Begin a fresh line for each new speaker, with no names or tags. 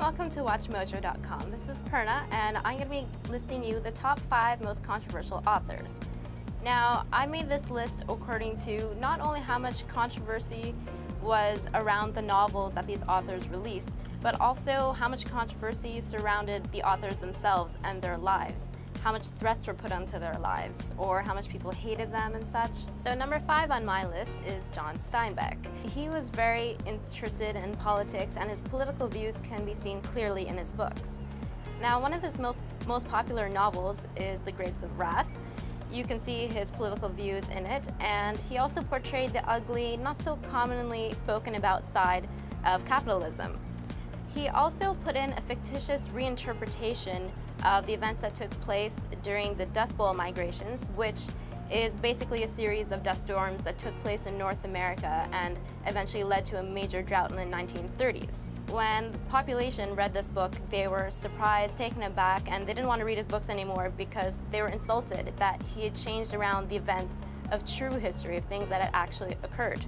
Welcome to WatchMojo.com. This is Perna, and I'm going to be listing you the top five most controversial authors. Now, I made this list according to not only how much controversy was around the novels that these authors released, but also how much controversy surrounded the authors themselves and their lives how much threats were put onto their lives or how much people hated them and such. So number five on my list is John Steinbeck. He was very interested in politics and his political views can be seen clearly in his books. Now one of his most, most popular novels is The Grapes of Wrath. You can see his political views in it and he also portrayed the ugly, not so commonly spoken about side of capitalism. He also put in a fictitious reinterpretation of the events that took place during the Dust Bowl migrations, which is basically a series of dust storms that took place in North America and eventually led to a major drought in the 1930s. When the population read this book, they were surprised, taken aback, and they didn't want to read his books anymore because they were insulted that he had changed around the events of true history, of things that had actually occurred.